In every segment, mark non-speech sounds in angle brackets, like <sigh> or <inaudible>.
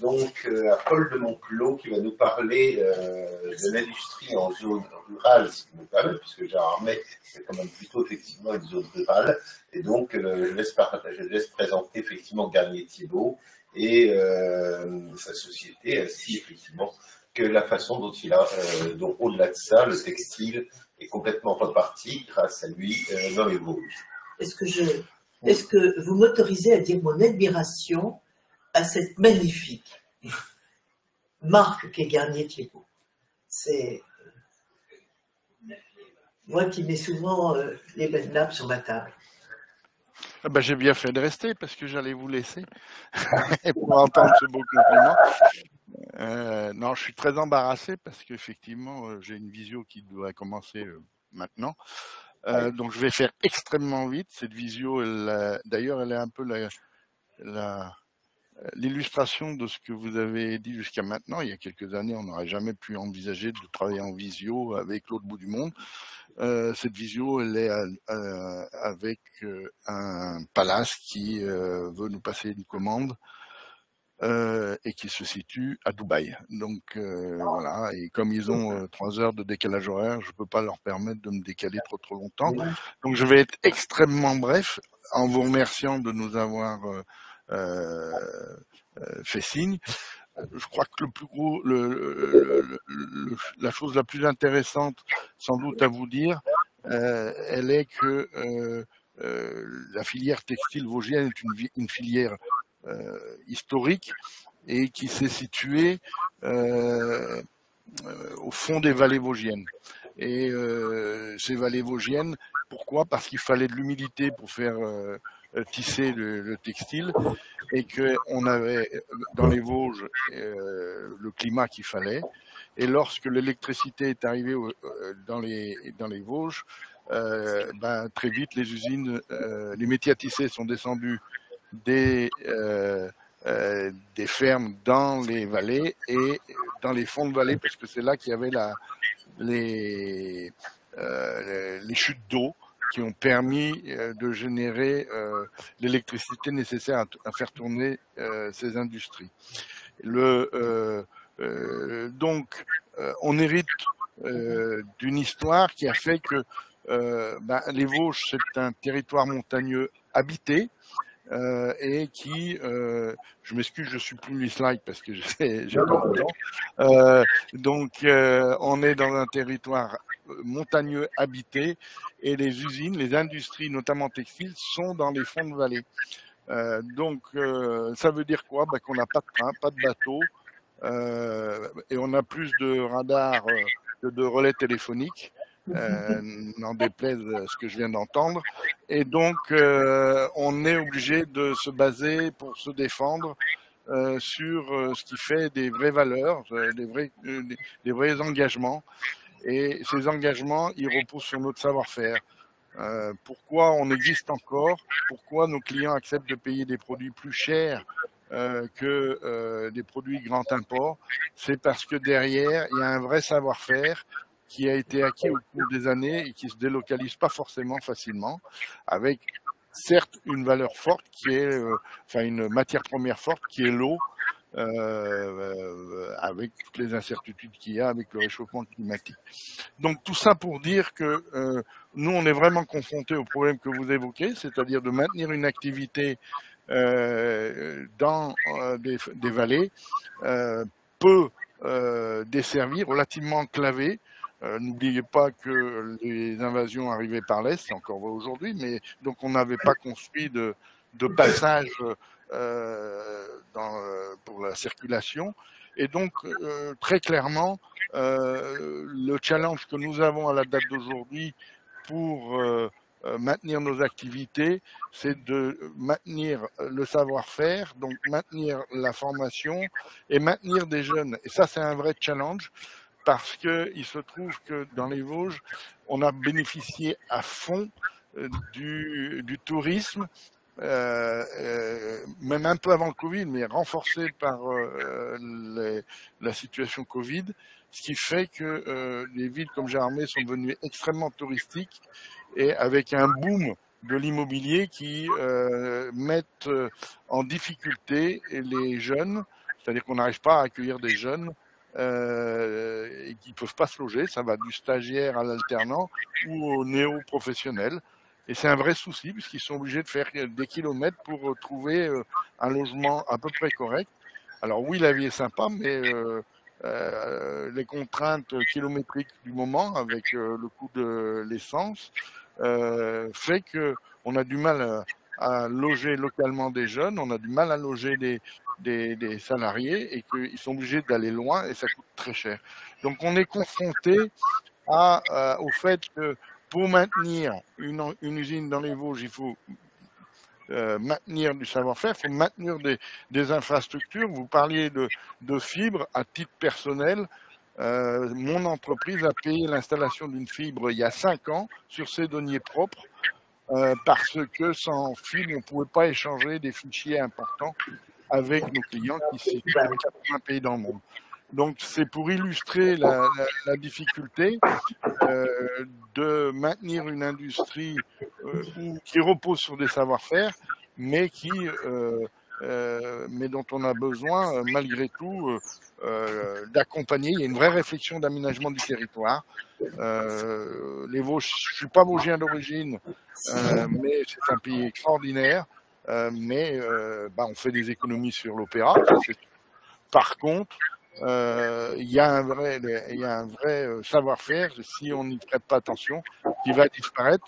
donc à Paul de Monclos qui va nous parler de l'industrie en zone rurale, si vous me permettez, puisque Armet, c'est quand même plutôt effectivement une zone rurale. Et donc, je laisse, je, laisse, présenter effectivement Garnier Thibault et sa société, ainsi effectivement que la façon dont il a, dont au-delà de ça, le textile est complètement reparti grâce à lui dans les Vosges. Est-ce que, je, est-ce que vous m'autorisez à dire mon admiration à cette magnifique marque qu'est Garnier Thibault C'est moi qui mets souvent euh, les belles nappes sur ma table. Ah bah, j'ai bien fait de rester parce que j'allais vous laisser <laughs> pour entendre ce beau compliment. Euh, non, je suis très embarrassé parce qu'effectivement, euh, j'ai une visio qui doit commencer maintenant. Euh, donc je vais faire extrêmement vite. Cette visio, d'ailleurs, elle est un peu l'illustration de ce que vous avez dit jusqu'à maintenant. Il y a quelques années, on n'aurait jamais pu envisager de travailler en visio avec l'autre bout du monde. Euh, cette visio, elle est euh, avec un palace qui veut nous passer une commande euh, et qui se situe à Dubaï. Donc euh, voilà, et comme ils ont euh, trois heures de décalage horaire, je peux pas leur permettre de me décaler trop trop longtemps. Donc je vais être extrêmement bref en vous remerciant de nous avoir fait signe. Je crois que le plus gros, le, la chose la plus intéressante, sans doute à vous dire, elle est que la filière textile vosgienne est une, une filière euh, historique et qui s'est situé euh, euh, au fond des vallées vosgiennes. Et ces vallées vosgiennes, pourquoi? Parce qu'il fallait de l'humidité pour faire tisser le, textile et qu'on avait dans les Vosges le climat qu'il fallait. Et lorsque l'électricité est arrivée dans, les, dans les Vosges, ben, très vite les usines, les métiers à tisser sont descendus des, euh, euh, des fermes dans les vallées et dans les fonds de vallée, parce que c'est là qu'il y avait la, les, euh, les chutes d'eau qui ont permis de générer l'électricité nécessaire à, faire tourner ces industries. Le, donc, on hérite d'une histoire qui a fait que ben, les Vosges, c'est un territoire montagneux habité, euh, et qui, euh, je m'excuse, je suis plus slide parce que <laughs> j'ai pas le temps. Euh, donc, euh, on est dans un territoire montagneux habité et les usines, les industries, notamment textiles, sont dans les fonds de vallée. Euh, donc, ça veut dire quoi? Ben, Qu'on n'a pas de train, pas de bateau, et on a plus de radars que de relais téléphoniques euh, <laughs> n'en déplaise ce que je viens d'entendre. Et donc, euh, on est obligé de se baser pour se défendre euh, sur euh, ce qui fait des vraies valeurs, euh, des vrais, des, vrais engagements. Et ces engagements, ils reposent sur notre savoir-faire. Euh, pourquoi on existe encore? Pourquoi nos clients acceptent de payer des produits plus chers euh, que euh, des produits grand import? C'est parce que derrière, il y a un vrai savoir-faire, qui a été acquis au cours des années et qui se délocalise pas forcément facilement, avec certes une valeur forte qui est, enfin une matière première forte qui est l'eau, euh, euh, avec toutes les incertitudes qu'il y a avec le réchauffement climatique. Donc tout ça pour dire que euh, nous on est vraiment confrontés au problème que vous évoquez, c'est-à-dire de maintenir une activité dans des, vallées peu desservies, relativement enclavées, n'oubliez pas que les invasions arrivaient par l'Est, encore vrai aujourd'hui, mais donc on n'avait pas construit de, passage dans, euh, pour la circulation. Et donc, euh, très clairement, euh, le challenge que nous avons à la date d'aujourd'hui pour maintenir nos activités, c'est de maintenir le savoir-faire, donc maintenir la formation et maintenir des jeunes. Et ça, c'est un vrai challenge parce qu'il se trouve que dans les Vosges, on a bénéficié à fond euh, du, du tourisme, euh, euh, même un peu avant le Covid, mais renforcé par euh, les, la situation Covid, ce qui fait que euh, les villes comme Gérardmer sont devenues extrêmement touristiques et avec un boom de l'immobilier qui mettent en difficulté les jeunes C'est-à-dire qu'on n'arrive pas à accueillir des jeunes euh, et qui ne peuvent pas se loger. Ça va du stagiaire à l'alternant ou au néo-professionnel. Et c'est un vrai souci puisqu'ils sont obligés de faire des kilomètres pour trouver euh, un logement à peu près correct. Alors oui, la vie est sympa, mais euh, euh, les contraintes kilométriques du moment avec euh, le coût de l'essence euh, fait que on a du mal à, loger localement des jeunes, on a du mal à loger des, des, salariés et qu'ils sont obligés d'aller loin et ça coûte très cher. Donc on est confronté au fait que pour maintenir une, usine dans les Vosges, il faut euh, maintenir du savoir-faire, il faut maintenir des, infrastructures. Vous parliez de, de fibre à titre personnel. Euh, mon entreprise a payé l'installation d'une fibre il y a cinq ans sur ses deniers propres euh, parce que sans fibre, on ne pouvait pas échanger des fichiers importants avec nos clients qui se situent dans 80 pays dans le monde. Donc c'est pour illustrer la, difficulté de maintenir une industrie euh, qui repose sur des savoir-faire, mais qui euh, euh, mais dont on a besoin euh, malgré tout euh, d'accompagner. Il y a une vraie réflexion d'aménagement du territoire. les Vosges, je suis pas vosgien d'origine, mais c'est un pays extraordinaire. mais bah, on fait des économies sur l'opéra. Par contre, euh, il y a un vrai, vrai savoir-faire, si on n'y prête pas attention, qui va disparaître.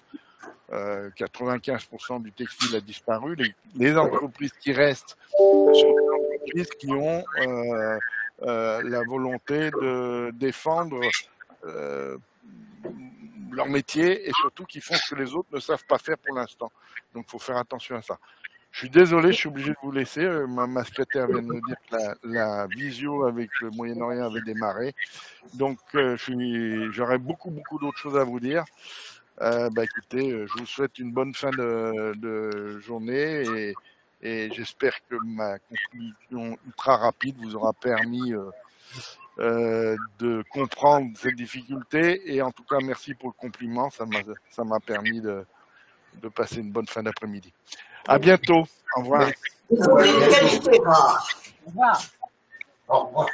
Euh, 95% du textile a disparu. Les, entreprises qui restent sont des entreprises qui ont euh, euh, la volonté de défendre leur métier et surtout qui font ce que les autres ne savent pas faire pour l'instant. Donc il faut faire attention à ça. Je suis désolé, je suis obligé de vous laisser. Euh, ma, ma secrétaire vient de me dire que la, la visio avec le Moyen-Orient avait démarré. Donc, euh, j'aurais beaucoup, beaucoup d'autres choses à vous dire. Euh, bah, écoutez, je vous souhaite une bonne fin de, de journée et, et j'espère que ma conclusion ultra rapide vous aura permis euh, de comprendre cette difficulté. Et en tout cas, merci pour le compliment. Ça m'a permis de, de passer une bonne fin d'après-midi. À bientôt. Au revoir. Au revoir. Au revoir.